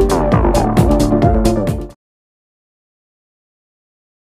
Música